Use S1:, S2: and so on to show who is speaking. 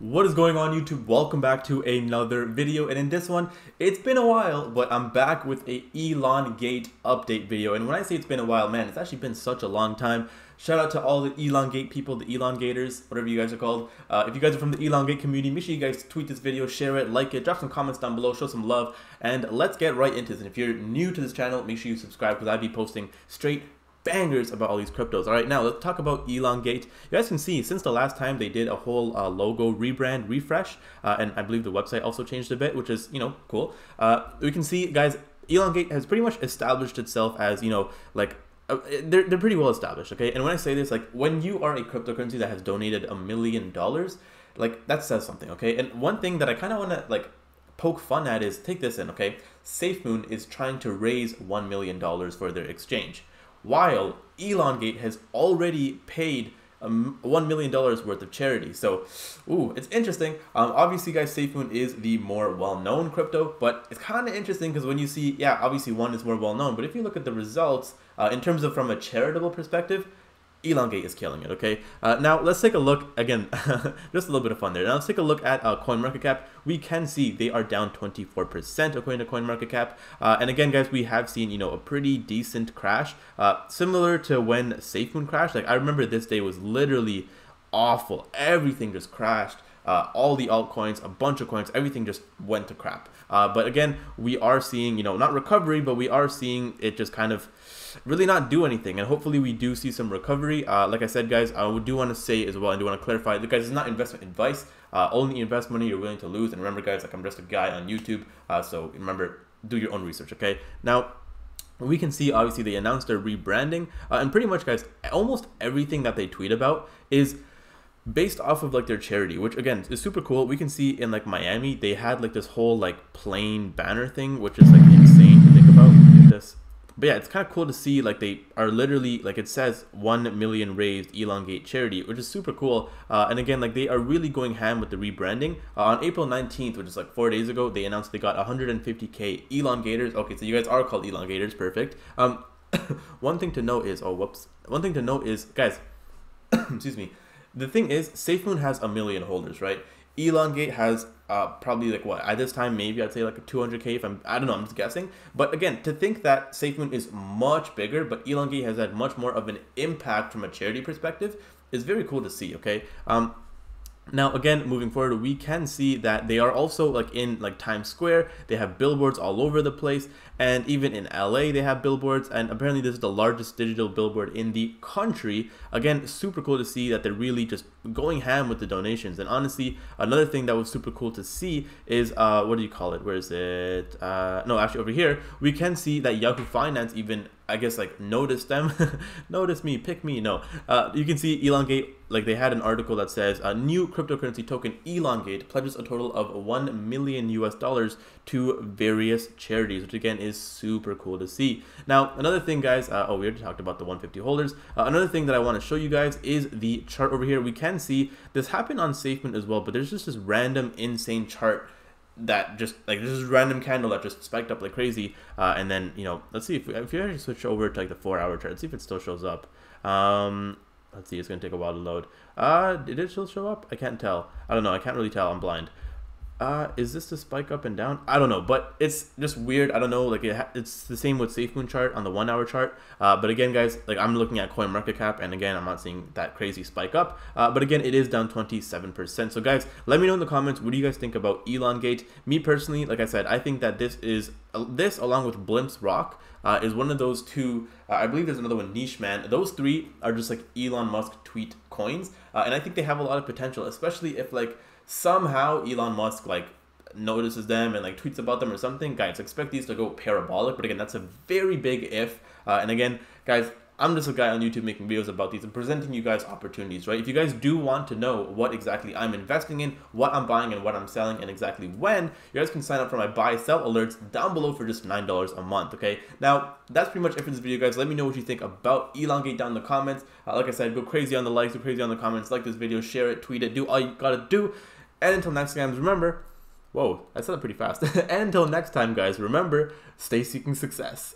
S1: What is going on YouTube? Welcome back to another video and in this one, it's been a while, but I'm back with a Elongate update video. And when I say it's been a while, man, it's actually been such a long time. Shout out to all the Elongate people, the Elongators, whatever you guys are called. Uh, if you guys are from the Elongate community, make sure you guys tweet this video, share it, like it, drop some comments down below, show some love, and let's get right into this. And if you're new to this channel, make sure you subscribe because I'll be posting straight bangers about all these cryptos. All right, now let's talk about Elongate. You guys can see since the last time they did a whole uh, logo rebrand refresh, uh, and I believe the website also changed a bit, which is you know cool. Uh, we can see, guys, Elongate has pretty much established itself as you know like. Uh, they're, they're pretty well established, okay? And when I say this, like, when you are a cryptocurrency that has donated a million dollars, like, that says something, okay? And one thing that I kind of want to, like, poke fun at is, take this in, okay? SafeMoon is trying to raise $1 million for their exchange while Elongate has already paid um, $1 million worth of charity. So, ooh, it's interesting. Um, obviously, guys, SafeMoon is the more well-known crypto, but it's kind of interesting because when you see, yeah, obviously one is more well-known, but if you look at the results, uh, in terms of from a charitable perspective, Elongate is killing it, okay? Uh, now, let's take a look, again, just a little bit of fun there. Now, let's take a look at uh, CoinMarketCap. We can see they are down 24% according to CoinMarketCap. Uh, and again, guys, we have seen, you know, a pretty decent crash, uh, similar to when SafeMoon crashed. Like, I remember this day was literally awful. Everything just crashed. Uh, all the altcoins, a bunch of coins, everything just went to crap. Uh, but again, we are seeing, you know, not recovery, but we are seeing it just kind of really not do anything. And hopefully we do see some recovery. Uh, like I said, guys, I would do want to say as well, I do want to clarify, guys, it's not investment advice. Uh, only invest money you're willing to lose. And remember, guys, like I'm just a guy on YouTube. Uh, so remember, do your own research, okay? Now, we can see obviously they announced their rebranding uh, and pretty much guys almost everything that they tweet about is based off of like their charity which again is super cool we can see in like miami they had like this whole like plane banner thing which is like insane to think about this but yeah, it's kind of cool to see like they are literally like it says 1 million raised elongate charity, which is super cool. Uh, and again, like they are really going ham with the rebranding. Uh, on April 19th, which is like four days ago, they announced they got 150k elongators. Okay, so you guys are called elongators, perfect. Um, one thing to note is, oh whoops, one thing to note is, guys, excuse me. The thing is, SafeMoon has a million holders, right? Elongate has uh, probably like what at this time maybe I'd say like a 200k if I'm I don't know I'm just guessing but again to think that SafeMoon is much bigger but Elongate has had much more of an impact from a charity perspective is very cool to see okay um now again, moving forward, we can see that they are also like in like Times Square. They have billboards all over the place, and even in LA they have billboards. And apparently this is the largest digital billboard in the country. Again, super cool to see that they're really just going ham with the donations. And honestly, another thing that was super cool to see is uh, what do you call it? Where is it? Uh, no, actually over here we can see that Yahoo Finance even I guess like notice them, notice me, pick me. No, uh, you can see Elongate. Like they had an article that says a new cryptocurrency token Elongate pledges a total of one million US dollars to various charities, which again is super cool to see. Now another thing, guys. Uh, oh, we already talked about the 150 holders. Uh, another thing that I want to show you guys is the chart over here. We can see this happened on SafeMoon as well, but there's just this random insane chart that just like this is random candle that just spiked up like crazy uh, and then you know let's see if we, if you actually switch over to like the four hour chart let's see if it still shows up. Um let's see it's gonna take a while to load. Uh did it still show up? I can't tell. I don't know i can't really tell i'm blind uh, is this the spike up and down? I don't know, but it's just weird. I don't know. Like it it's the same with SafeMoon chart on the one hour chart. Uh, but again, guys, like I'm looking at CoinMarketCap, and again, I'm not seeing that crazy spike up. Uh, but again, it is down 27%. So guys, let me know in the comments what do you guys think about Elongate. Me personally, like I said, I think that this is uh, this along with Blimps Rock uh, is one of those two. Uh, I believe there's another one, Niche Man. Those three are just like Elon Musk tweet coins, uh, and I think they have a lot of potential, especially if like somehow Elon Musk like notices them and like tweets about them or something, guys, expect these to go parabolic. But again, that's a very big if. Uh, and again, guys, I'm just a guy on YouTube making videos about these and presenting you guys opportunities, right? If you guys do want to know what exactly I'm investing in, what I'm buying and what I'm selling, and exactly when, you guys can sign up for my buy sell alerts down below for just $9 a month, okay? Now, that's pretty much it for this video, guys. Let me know what you think about Elongate down in the comments. Uh, like I said, go crazy on the likes, go crazy on the comments, like this video, share it, tweet it, do all you gotta do. And until next time, remember, whoa, I said it pretty fast. and until next time, guys, remember, stay seeking success.